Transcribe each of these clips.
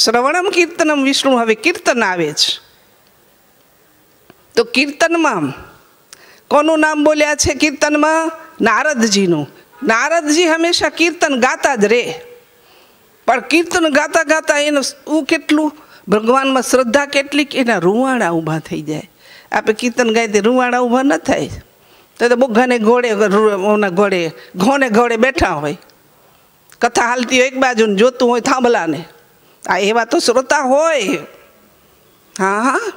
શ્રવણમ કીર્તનમ વિષ્ણુ હવે કીર્તન આવે છે તો કીર્તનમાં કોનું નામ બોલ્યા છે કીર્તનમાં? નારદજીનું. નારદજી હંમેશા કીર્તન ગાતા જ રહે પણ કીર્તન ગાતા ગાતા એનું શું કેટલું? ભગવાનમાં શ્રદ્ધા કેટલીક એના રૂવાણા ઊભા થઈ જાય. આપણે કીર્તન ગાય તે રૂવાણા ઊભા ન થાય. તો તો બુઘાને ઘોડે ઘોડે, ઘોને ઘોડે બેઠા હોય. કથા હાલતી હોય એક બાજુને જોતું હોય થાંભલાને. આ એવા તો શ્રોતા હોય. હા હા.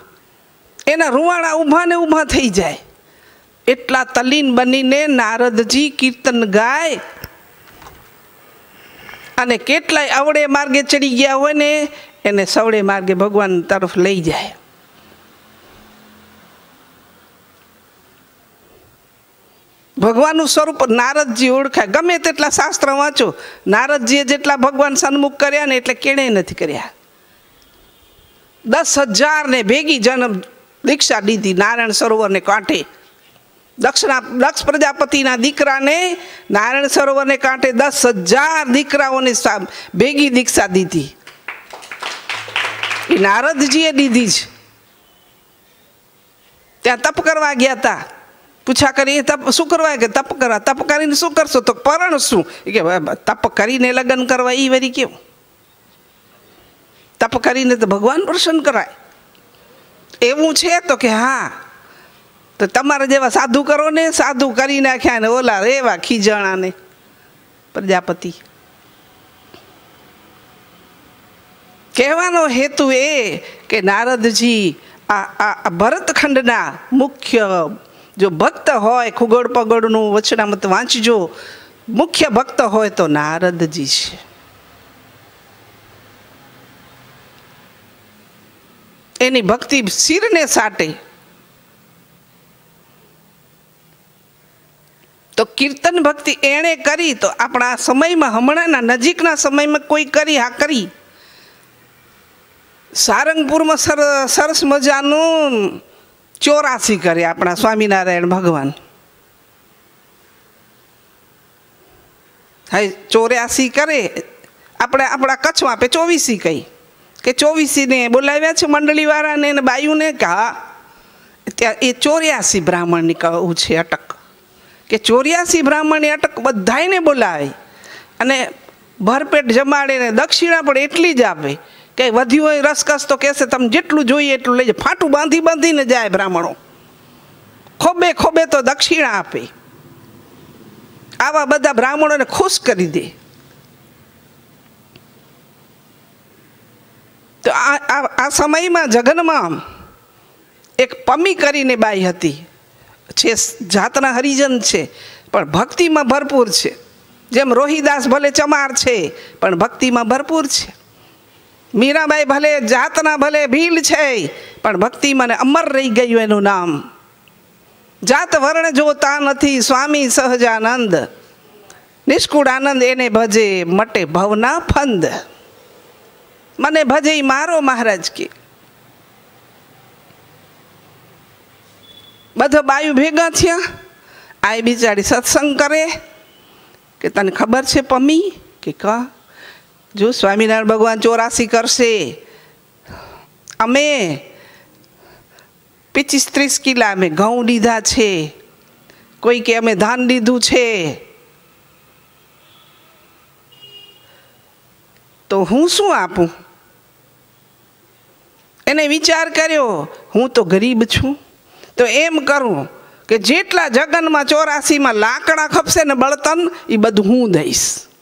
એના રૂવાડા ઊભા ને ઊભા થઈ જાય. એટલા તલીન બનીને નારદજી કીર્તન ગાય. અને કેટલાય અવળે માર્ગે ચડી ગયા હોય ને, એને સવળે માર્ગે ભગવાન તરફ લઈ જાય. ભગવાનનું સ્વરૂપ નારદજી ઓળખાય. ગમે તેટલા શાસ્ત્ર વાંચો, નારદજીએ જેટલા ભગવાન સન્મુખ કર્યા ને એટલે કેણે નથી કર્યા. દસ હજારને ભેગી જન્મ દીક્ષા દીધી નારાયણ સરોવરને કાંઠે. દક્ષિણા દક્ષ પ્રજાપતિના દીકરાને નારાયણ સરોવરને કાંઠે દસ હજાર દીકરાઓને ભેગી દીક્ષા દીધી. એ નારદજીએ દીધી જ. ત્યાં તપ કરવા ગયા હતા. પૂછા કરી તપ, શું કરવા? કે તપ કરવા તપ કરીને શું કરશો? તો પરણ શું? કે તપ કરીને લગ્ન કરવા એ વરી કેવું? તપ કરીને તો ભગવાન પ્રસન્ન કરાય. એવું છે તો કે હા. તો તમારા જેવા સાધુ કરો ને, સાધુ કરી નાખ્યા ને, ઓલા રેવા ખીજણાને, પ્રજાપતિ. કહેવાનો હેતુ એ કે નારદજી આ આ ભરતખંડના મુખ્ય જો ભક્ત હોય ખુગડ પગડનું વચનામત વાંચજો. મુખ્ય ભક્ત હોય તો નારદજી છે. એની ભક્તિ શિરને સાટે. તો કીર્તન ભક્તિ એણે કરી, તો આપણા સમયમાં, હમણાંના નજીકના સમયમાં કોઈ કરી, હા કરી. સારંગપુરમાં સર, સરસ મજાનું ચોરાસી કરે આપણા સ્વામિનારાયણ ભગવાન. હા, ચોર્યાસી કરે. આપણે આપણા કચ્છમાં આપણે ચોવીસી કહી કે ચોવીસીને બોલાવ્યા છે મંડળીવાળાને અને બાયુને કે ત્યાં એ ચોર્યાસી બ્રાહ્મણની કહું છે અટક. કે ચોર્યાસી બ્રાહ્મણની અટક બધાને બોલાવે. અને ભરપેટ જમાડે ને દક્ષિણા પણ એટલી જ આપે. કે વધ્યું હોય રસકસ તો કહેશે, તમે જેટલું જોઈએ એટલું લઈ જાય ફાટું બાંધી બાંધીને જાય બ્રાહ્મણો. ખોબે ખોબે તો દક્ષિણા આપે. આવા બધા બ્રાહ્મણોને ખુશ કરી દે. તો આ આ- સમયમાં જગનમાં એક પમી કરીને બાઈ હતી. છે, જાતના હરિજન છે, પણ ભક્તિમાં ભરપૂર છે. જેમ રોહિદાસ ભલે ચમાર છે, પણ ભક્તિમાં ભરપૂર છે. મીરાબાઈ ભલે જાતના ભલે ભીલ છે, પણ ભક્તિ મને અમર રહી ગયું એનું નામ. જાત વર્ણ જોતા નથી સ્વામી સહજાનંદ. નિષ્કુળ આનંદ એને ભજે મટે ભવના ફંદ. મને ભજે મારો મહારાજ કે. બધો બાયું ભેગા થયા આ બિચારી સત્સંગ કરે, કે તને ખબર છે પમી? કે કા? જો સ્વામિનારાયણ ભગવાન ચોરાસી કરશે, અમે પચીસ ત્રીસ કિલા અમે ઘઉં લીધા છે કોઈ કે અમે ધાન લીધું છે. તો હું શું આપું? એને વિચાર કર્યો, હું તો ગરીબ છું. તો એમ કરું કે જેટલા જગનમાં ચોરાસીમાં લાકડા ખપશે ને બળતન એ બધું હું દઈશ.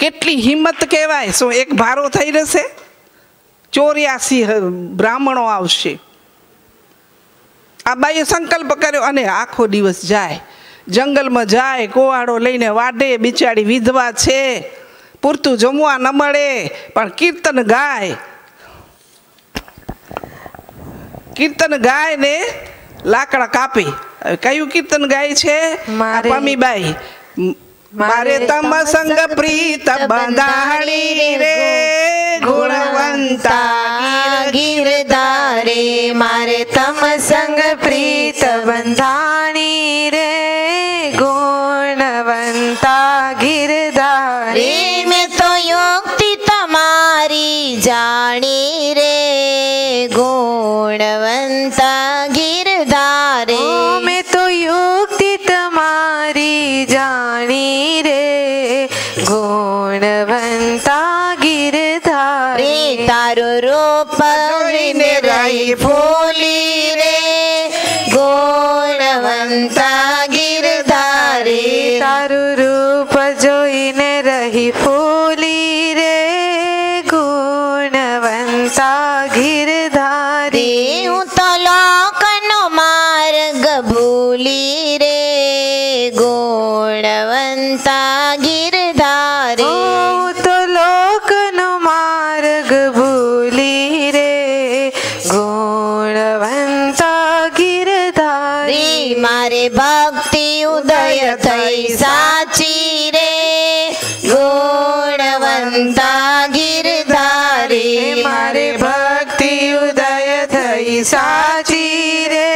કેટલી હિંમત કહેવાય? શું એક ભારો થઈ રહેશે ચોર્યાસી બ્રાહ્મણો આવશે. આ બાઈએ સંકલ્પ કર્યો અને આખો દિવસ જાય. જંગલમાં જાય કોવાડો લઈને વાડે બિચારી વિધવા છે. પૂરતું જમવા ન મળે પણ કીર્તન ગાય. કીર્તન ગાય ને લાકડા કાપી. કયું કીર્તન ગાય છે? મારે- પમીબાઈ. મારે તમ સંગ પ્રીત બંધાણી રે ગુણવંતા ગીરધારે મારે તમ સંગ પ્રીત બંધાણી રે ગુણવંતા ગીરધારે મેં તો યોક્તિ તમારી જાણી રે Gunvanta i'm going to go in a while થઈ સાચી રે?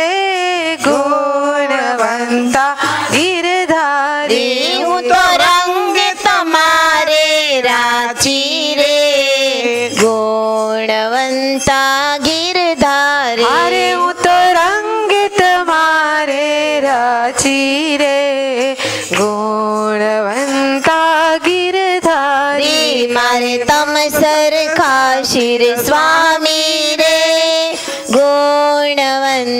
ગુણવંતા ગિરધારી હું તો રંગ તમારે રાચી રે. ગુણવંતા ગીરધારી અરે હું તો રંગ તમારે રાચી રે. ગુણવંતા ગીરધારી મારે તમ સરખા શિર સ્વામી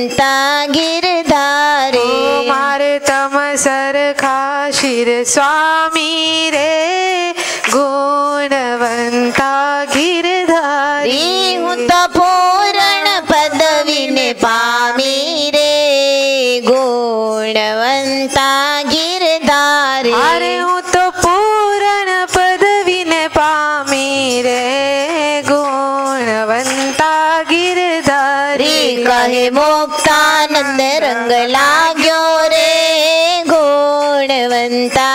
ગુણવંતા ગિરધારી મારે તમ સરખા શિર સ્વામી રે ગુણવંતા કહે મુક્તાનંદ રંગ લાગ્યો રે ગુણવંતા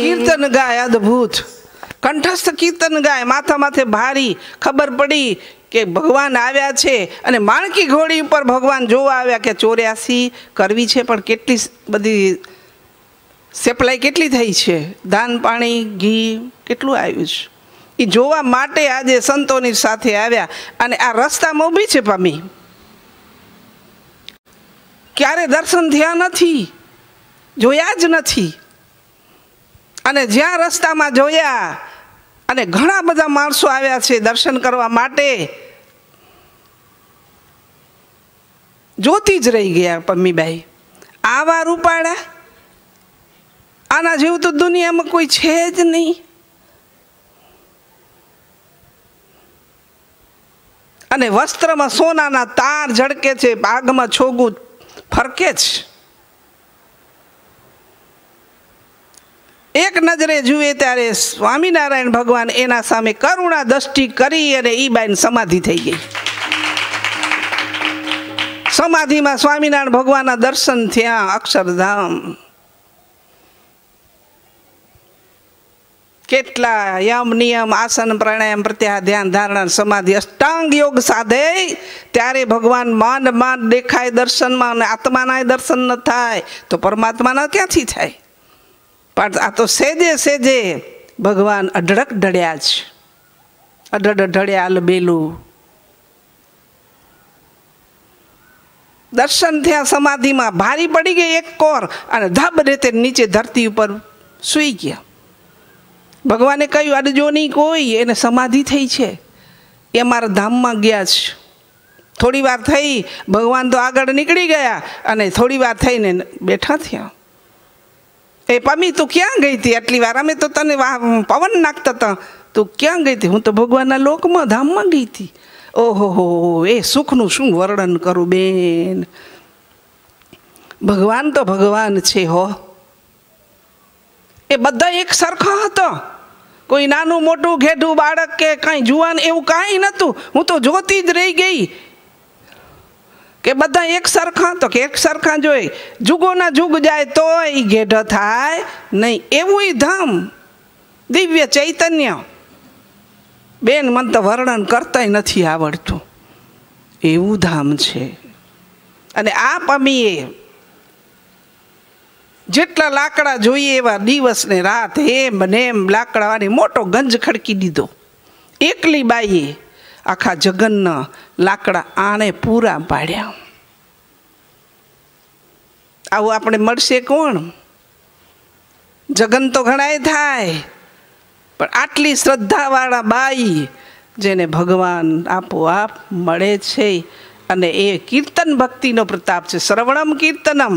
કીર્તન ગાય અદ્ભુત. કંઠસ્થ કીર્તન ગાય, માથા માથે ભારી ખબર પડી કે ભગવાન આવ્યા છે અને માણકી ઘોડી ઉપર ભગવાન જોવા આવ્યા કે ચોર્યાસી કરવી છે, પણ કેટલી બધી સપ્લાય કેટલી થઈ છે? દાન, પાણી, ઘી કેટલું આવ્યું છે? એ જોવા માટે આજે સંતોની સાથે આવ્યા અને આ રસ્તામાં ઊભી છે પામી. ક્યારે દર્શન થયા નથી, જોયા જ નથી. અને જ્યાં રસ્તામાં જોયા અને ઘણા બધા માણસો આવ્યા છે દર્શન કરવા માટે, જોતી જ રહી ગયા પમ્મીબાઈ. આવા રૂપાળા? આના જેવું તો દુનિયામાં કોઈ છે જ નહીં. અને વસ્ત્રમાં સોનાના તાર ઝળકે છે પાગમાં છોગું ફરકે છે એક નજરે જુએ ત્યારે સ્વામિનારાયણ ભગવાન એના સામે કરુણા દ્રષ્ટિ કરી અને ઈ બાઈન સમાધિ થઈ ગઈ. સમાધિમાં સ્વામિનારાયણ ભગવાનના દર્શન થયા, અક્ષરધામ. કેટલા યમ, નિયમ, આસન, પ્રાણાયામ, પ્રત્યાહાર, ધ્યાન, ધારણા, સમાધિ, અષ્ટાંગ યોગ સાધે. ત્યારે ભગવાન માંડ માંડ દેખાય દર્શનમાં અને આત્માના દર્શન ન થાય, તો પરમાત્માના ક્યાંથી થાય? પણ આ તો સેજે સેજે ભગવાન અઢળક ઢળ્યા છે અઢળ ઢળ્યા અલબેલું દર્શન થયા, સમાધિમાં ભારી પડી ગઈ એક કોર અને ધબ રીતે નીચે ધરતી ઉપર સૂઈ ગયા. ભગવાને કહ્યું અડજો નહીં કોઈ, એને સમાધિ થઈ છે. એ મારા ધામમાં ગયા છે થોડી વાર થઈ, ભગવાન તો આગળ નીકળી ગયા અને થોડી વાર થઈને બેઠા થયા. એ પમી, તું ક્યાં ગઈ હતી? આટલી વાર? અમે તો તને પવન નાખતા હતા. તું ક્યાં ગઈ હતી? હું તો ભગવાનના લોકમાં, ધામમાં ગઈ હતી. ઓહો, હો એ સુખનું શું વર્ણન કરું બેન? ભગવાન તો ભગવાન છે, હો. એ બધા એક સરખા હતા. કોઈ નાનું મોટું ઘેઢું બાળક કે કાંઈ જુવાન એવું કાંઈ નહોતું હું તો જોતી જ રહી ગઈ. કે બધા એક સરખા? તો કે એક સરખા જોઈ જુગોના જુગ જાય તોય એ ઘેઢ થાય નહીં. એવું ધામ. દિવ્ય ચૈતન્ય. બેન, મને તો વર્ણન કરતાય નથી આવડતું. એવું ધામ છે. અને આ પમીએ જેટલા લાકડા જોઈએ એવા દિવસ ને રાત, હેમ ને એમ લાકડાવાની મોટો ગંજ ખડકી દીધો. એકલી બાઈએ આખા જગનના લાકડા આણે પૂરા પાડ્યા. આવું આપણે મળશે કોણ? જગન તો ઘણાય થાય, પણ આટલી શ્રદ્ધાવાળા બાઈ જેને ભગવાન આપોઆપ મળે છે અને એ કીર્તન ભક્તિનો પ્રતાપ છે. શ્રવણમ કીર્તનમ.